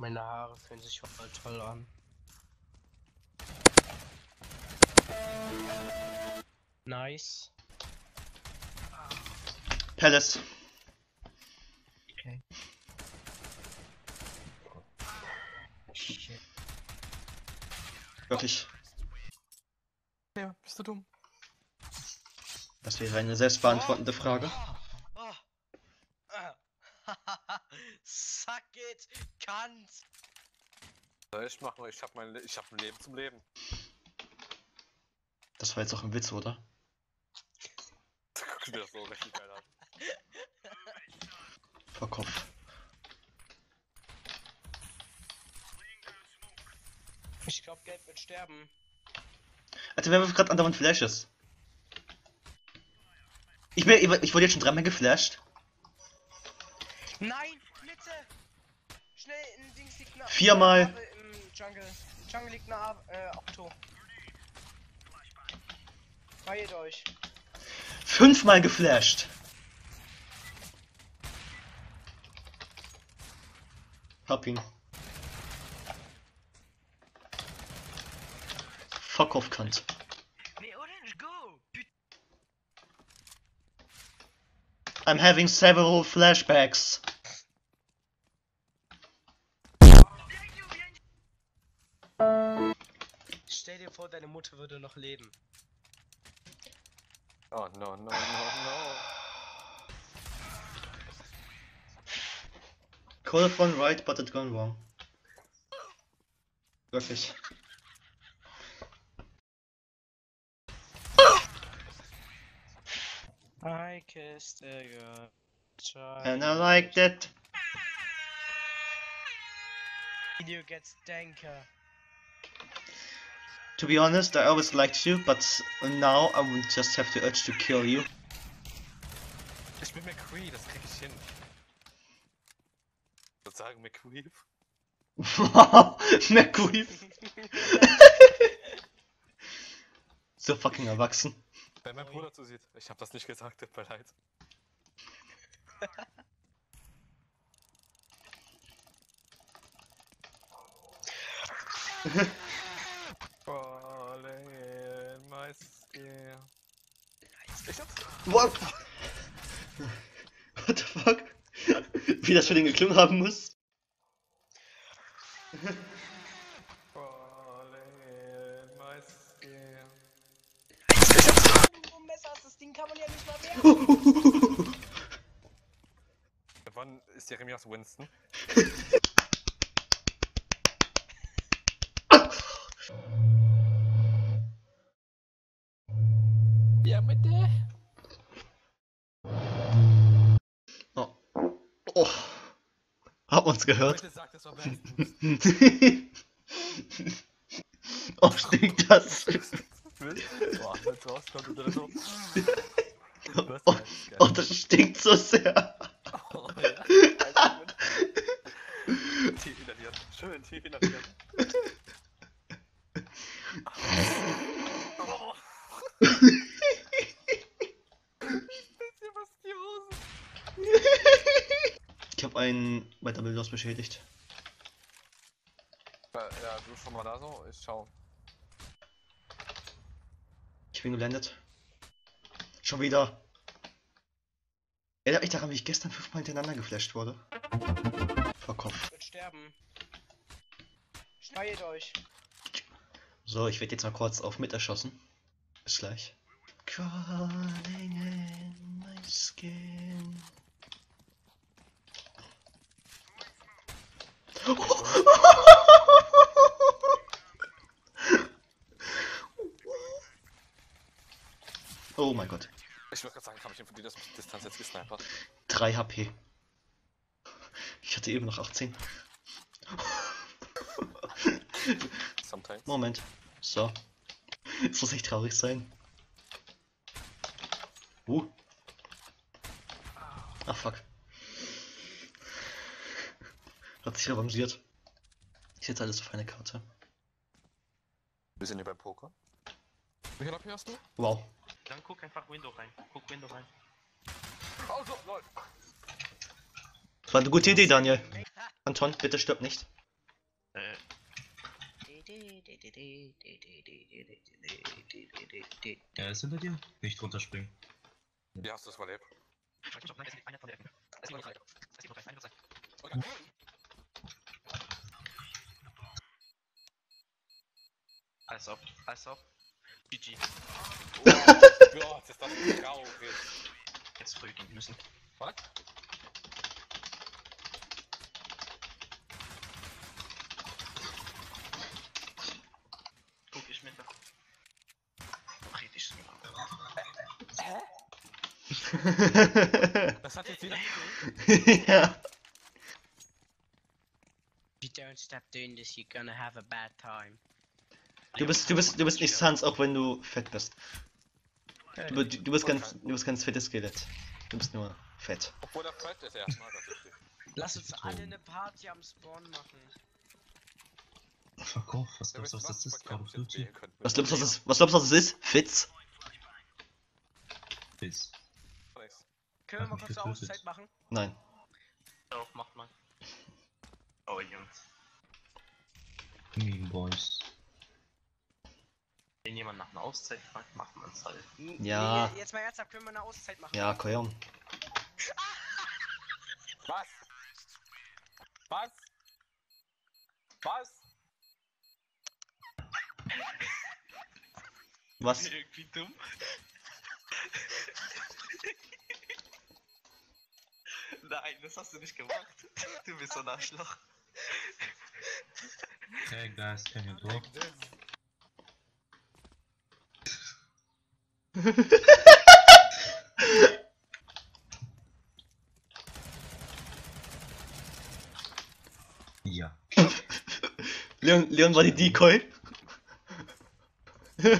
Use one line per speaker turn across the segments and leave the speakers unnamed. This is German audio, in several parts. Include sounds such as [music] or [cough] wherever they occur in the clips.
Meine Haare fühlen sich voll toll an. Nice.
Palace.
Okay. Shit.
Wirklich.
Ja, bist du dumm?
Das wäre eine selbstbeantwortende Frage.
Oh. Ah. Suck it, Kant.
Soll ich machen? Ich hab mein Le ich hab ein Leben zum Leben.
Das war jetzt auch ein Witz, oder?
Guck dir das so richtig geil an.
Vor Kopf.
Ich glaube, Gelb wird sterben.
Alter, wer wirft gerade andauernd Flashes? Ich, bin, ich, ich wurde jetzt schon dreimal geflasht.
Nein, Blitze! Schnell, ein Dings liegt nah.
Viermal.
Abe Im Jungle. Jungle liegt nah, äh, Okto. Heilt euch.
Fünfmal geflasht. Hab ihn. Fuck off, Kant. I'm having several flashbacks.
Deine Mutter würde noch leben.
Oh no, no, no, no.
Call have gone right, but it gone wrong. Wirklich.
I kissed a girl. child.
And I liked it.
Video gets danker.
To be honest, I always liked you, but now I would just have the urge to kill you.
Ich bin McCree, das krieg ich hin. Ich würde sagen McCree.
McQueen. [laughs] [laughs] so fucking erwachsen.
Wenn mein. Bruder zusieht. Ich hab das nicht gesagt, tut mir leid. [laughs] Falling in Ich hab's.
What? What the fuck? [laughs] Wie das für den geklungen haben muss?
My skin.
Du Messer hast, das Ding kann man ja nicht mal mehr.
Wann ist Jeremias Winston? [laughs]
Hab uns gehört.
Das war [laughs]
oh, stinkt das.
Boah, wenn's rauskommt oder so.
Oh, oh, das stinkt so sehr.
Oh, ja. Tief inhalieren. Schön tief inhalieren. Oh. Bisschen was die Hose.
Ich hab einen bei Double Loss beschädigt.
Ja, du schon mal da so? Ich schau.
Ich bin gelandet. Schon wieder. Erinnert mich daran, wie ich gestern fünfmal hintereinander geflasht wurde. Vor Kopf.
Wird sterben. Schneidet euch.
So, ich werde jetzt mal kurz auf mit erschossen. Bis gleich. Crawling in my skin. Oh mein Gott.
Ich wollte gerade sagen, habe ich von dieser Distanz jetzt gesnipert?
3 HP. Ich hatte eben noch 18.
Sometimes.
Moment. So. Jetzt muss ich traurig sein. Uh. Ah, fuck. Hat sich revanchiert. Ich setze alles auf eine Karte.
Wir sind hier beim Poker. Wie viel HP hast du?
Wow.
Dann guck einfach Window rein. Guck Window rein.
Also, lol.
Das war eine gute Idee, Daniel. Anton, bitte stirb nicht.
Er ist hinter dir. Nicht runterspringen.
Wie hast du es überlebt?
Alles auf, alles auf. GG.
Oh Gott, ist das traurig.
Jetzt prügeln müssen.
Was?
Guck ich mit. Kritisch.
Das hat jetzt wieder.
ja.
If you don't stop doing this, you're gonna have a bad time.
Du bist, du bist, du bist nicht Sans, auch wenn du fett bist. Du, du, du bist ganz, du bist ganz fettes Skelett. Du bist nur fett.
Obwohl er fett ist, erstmal, das ist.
Lass uns alle eine Party am Spawn machen.
Fuck off, was glaubst du, was das ist?
was
Call of Duty?
Was glaubst du, was das, was glaubst du, was das ist? Fitz?
Ist.
Nichts.
Können wir mal kurz eine. Auszeit machen?
Nein.
Doch, macht mal. Oh, Jungs.
Mean Boys.
Wenn jemand nach einer Auszeit fragt, macht man es halt.
Ja.
Nee, jetzt mal ernsthaft, können wir eine Auszeit machen?
Ja, komm. [laughs]
Was? Was? Was?
Was? [laughs]
Irgendwie dumm. [laughs] Nein, das hast du nicht gemacht. Du bist so ein Arschloch.
Hey guys, can you talk? Ja.
Leon, Leon war die Decoy.
You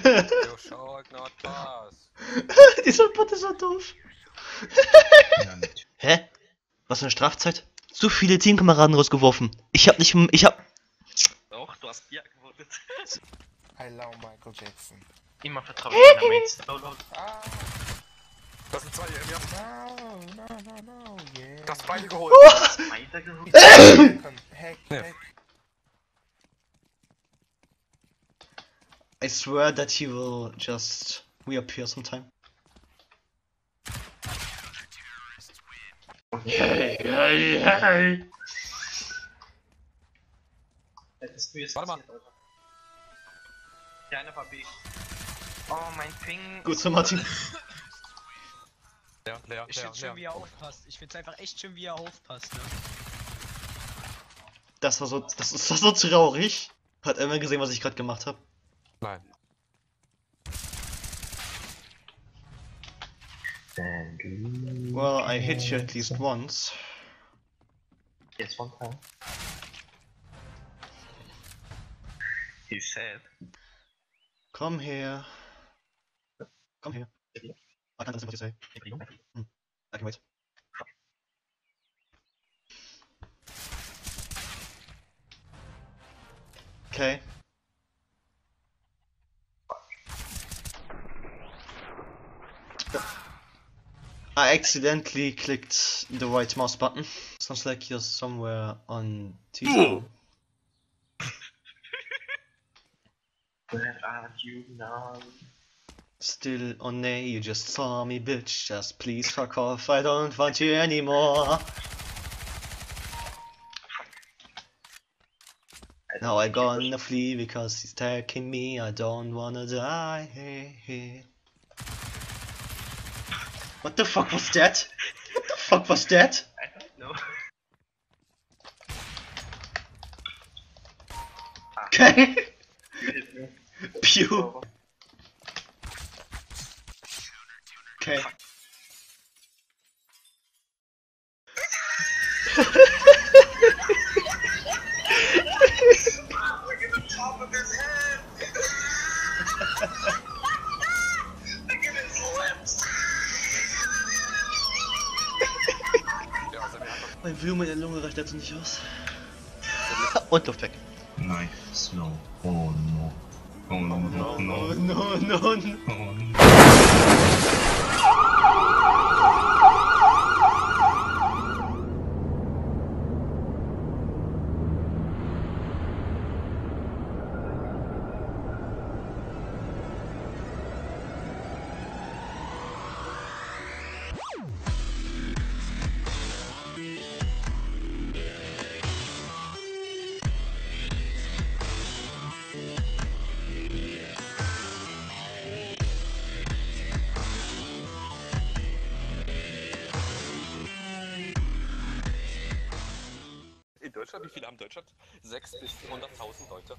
showed not pass.
Dieser Bot ist so doof.
Ja.
Hä? Was für eine Strafzeit? So viele Teamkameraden rausgeworfen. Ich hab nicht, ich hab,
Doch, du hast ja gewotet.
I love Michael Jackson.
Immer vertraue ich deiner Mates. Oh, oh.
Ah,
Das sind zwei, wir haben
no, no, no, no, yeah.
das beide geholt.
Weitergeholt. [laughs]
Hack, hack,
Ja.
hack.
I swear that he will just reappear sometime.
Hättest du jetzt
Warte mal.
passiert, Alter. Ja, eine war B. Oh, mein Ping.
Gut so, Martin. [laughs]
Leon, Leon,
Ich find's schön, wie er aufpasst. Ich find's einfach echt schön, wie er aufpasst, ne?
Das war so, das ist [laughs] das so traurig. Hat er immer gesehen, was ich gerade gemacht habe?
Nein.
Well, I hit you at least once.
Jetzt one time. He said.
Come here. Come here. I can't listen what you say. I can wait. Okay. I accidentally clicked the right mouse button. Sounds like you're somewhere on TV.
Where are you now?
Still on A, you just saw me, bitch. Just please fuck off, I don't want you anymore. Now I gonna flee because he's taking me, I don't wanna die. What the fuck was that? What the fuck was that?
I don't know.
Okay.
You hit me.
Pew.
Noch
Mein Blumen in der Lunge reicht dazu nicht aus. Und Luft weg.
Nice, no. Oh no. Oh no, no, no.
Oh no, no, no.
Oh no.
Deutschland? 6 bis 100.000 Leute.